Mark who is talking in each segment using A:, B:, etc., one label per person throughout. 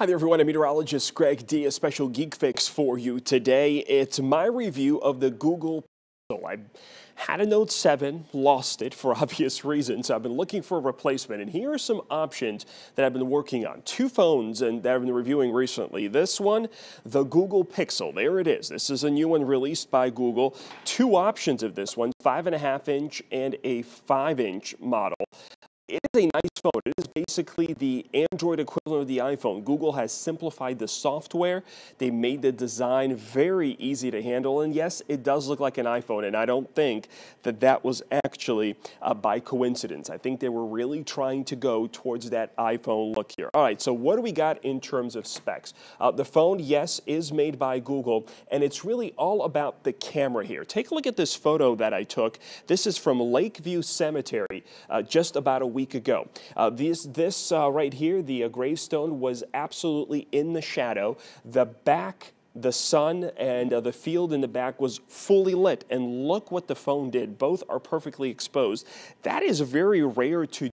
A: Hi there everyone, I'm meteorologist Greg Dee, a special Geek Fix for you today. It's my review of the Google Pixel. I had a Note 7, lost it for obvious reasons. I've been looking for a replacement and here are some options that I've been working on. Two phones and that I've been reviewing recently. This one, the Google Pixel. There it is. This is a new one released by Google. Two options of this one, five and a half inch and a five inch model. It is a nice phone. It is basically the Android equivalent of the iPhone. Google has simplified the software. They made the design very easy to handle. And yes, it does look like an iPhone. And I don't think that that was actually uh, by coincidence. I think they were really trying to go towards that iPhone look here. All right, so what do we got in terms of specs? Uh, the phone, yes, is made by Google. And it's really all about the camera here. Take a look at this photo that I took. This is from Lakeview Cemetery uh, just about a week week ago. Uh, this this uh, right here, the uh, gravestone, was absolutely in the shadow. The back the sun and uh, the field in the back was fully lit and look what the phone did both are perfectly exposed that is very rare to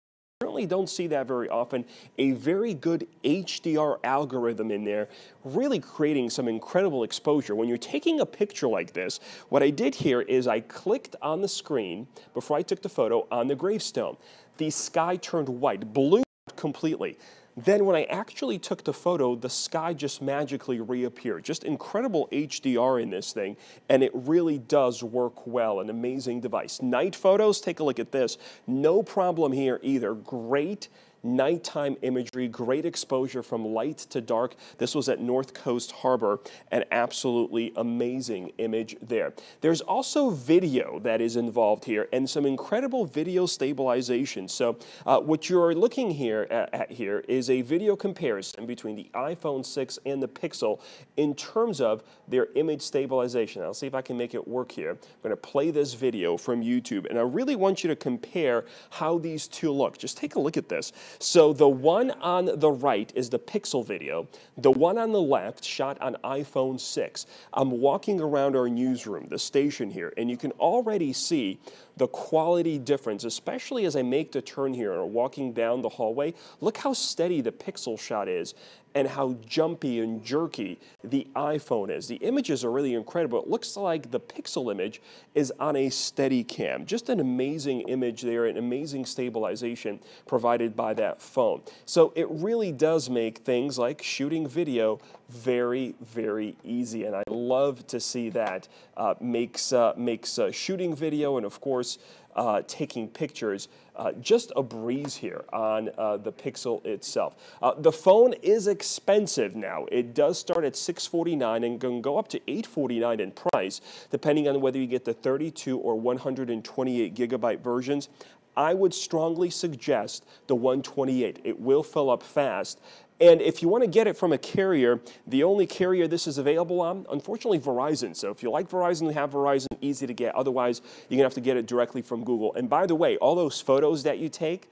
A: don't see that very often. A very good HDR algorithm in there really creating some incredible exposure. When you're taking a picture like this what I did here is I clicked on the screen before I took the photo on the gravestone. The sky turned white, blew completely. Then when I actually took the photo, the sky just magically reappeared. Just incredible HDR in this thing, and it really does work well. An amazing device. Night photos, take a look at this. No problem here either. Great nighttime imagery, great exposure from light to dark. This was at North Coast Harbor, an absolutely amazing image there. There's also video that is involved here and some incredible video stabilization. So uh, what you're looking here at, at here is a video comparison between the iPhone 6 and the Pixel in terms of their image stabilization. I'll see if I can make it work here. I'm going to play this video from YouTube and I really want you to compare how these two look. Just take a look at this. So the one on the right is the Pixel video. The one on the left shot on iPhone 6. I'm walking around our newsroom, the station here, and you can already see the quality difference, especially as I make the turn here or walking down the hallway. Look how steady the Pixel shot is and how jumpy and jerky the iPhone is. The images are really incredible. It looks like the Pixel image is on a steady cam. Just an amazing image there, an amazing stabilization provided by that phone. So it really does make things like shooting video very, very easy. And I love to see that. Uh, makes uh, makes uh, shooting video and, of course, uh, taking pictures uh, just a breeze here on uh, the Pixel itself. the phone is expensive now. It does start at 649 and can go up to 849 in price, depending on whether you get the 32 or 128 gigabyte versions. I would strongly suggest the 128. It will fill up fast. And if you want to get it from a carrier, the only carrier this is available on, unfortunately, Verizon. So if you like Verizon, you have Verizon, easy to get. Otherwise, you're going to have to get it directly from Google. And by the way, all those photos that you take,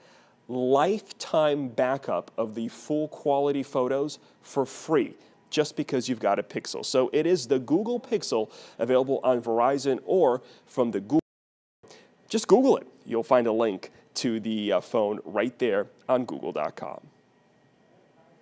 A: lifetime backup of the full quality photos for free just because you've got a Pixel. So it is the Google Pixel available on Verizon or from the Google. Just Google it. You'll find a link to the uh, phone right there on google.com.